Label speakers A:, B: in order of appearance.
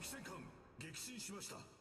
A: 敵戦艦撃沈しました。